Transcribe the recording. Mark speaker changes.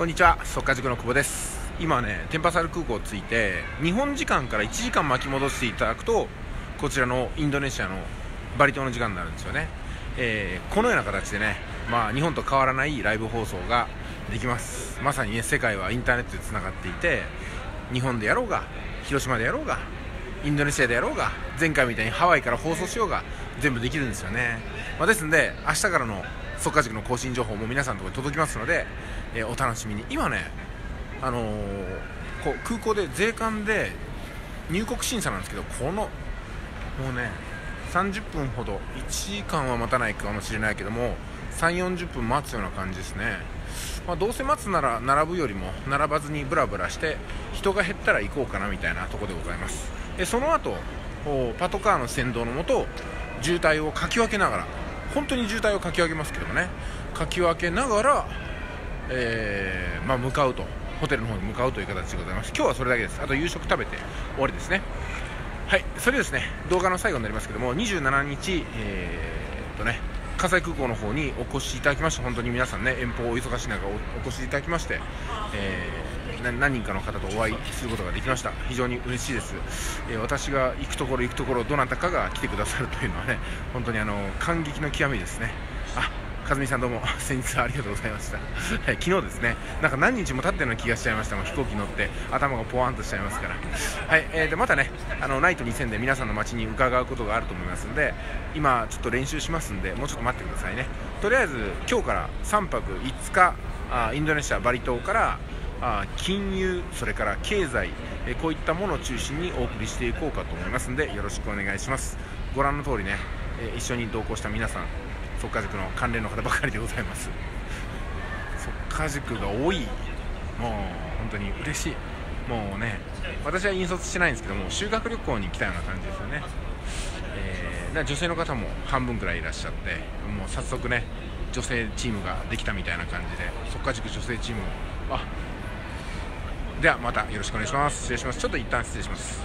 Speaker 1: こんにちは。速稼塾の久保です。今ねテンパサル空港を着いて日本時間から1時間巻き戻していただくとこちらのインドネシアのバリ島の時間になるんですよね、えー、このような形でね、まあ、日本と変わらないライブ放送ができます。まさにね世界はインターネットでつながっていて日本でやろうが広島でやろうがインドネシアでやろうが前回みたいにハワイから放送しようが全部できるんですよね、まあ、ですので明日からの速稼塾の更新情報も皆さんのところに届きますので、えー、お楽しみに今ね、あのー、こう空港で税関で入国審査なんですけどこのもうね30分ほど1時間は待たないか。もしれないけども3 4 0分待つような感じですね、まあ、どうせ待つなら並ぶよりも並ばずにブラブラして人が減ったら行こうか。なみたいなところでございますでその後パトカーの先導のもと渋滞をか。き分けながら本当に渋滞をかき分けますけどもね。かき分けながら、えー、まあ、向かうと。ホテルの方に向かうという形でございます。今日はそれだけです。あと夕食食べて終わりですね。はい。それですね動画の最後になりますけども27日えー、っとね関西空港の方にお越しいただきまして本当に皆さんね遠方お忙しい中お越しいただきまして、えー、何人かの方とお会いすることができました。非常に嬉しいです、えー、私が行くところ行くところどなたかが来てくださるというのはね本当にあの感激の極みですね。あ和美さんどうも先日ありがとうございました、はい、昨日ですねなんか何日も経ってるような気がしちゃいましたもん。飛行機乗って頭がポワンとしちゃいますから。はい、えー、でまたねあのナイト2000で皆さんの街に伺うことがあると思いますので今ちょっと練習しますんでもうちょっと待ってくださいね。とりあえず今日から3泊5日あインドネシアバリ島からあ金融それから経済えこういったものを中心にお送りしていこうかと思いますのでよろしくお願いします。ご覧の通りね、え一緒に同行した皆さん速稼塾の関連の方ばかりでございます。速稼塾が多い。もう本当に嬉しい。もうね私は引率してないんですけども修学旅行に来たような感じですよね、えー、女性の方も半分くらいいらっしゃってもう早速ね女性チームができたみたいな感じで速稼塾女性チームあではまたよろしくお願いします。失礼します。ちょっと一旦失礼します。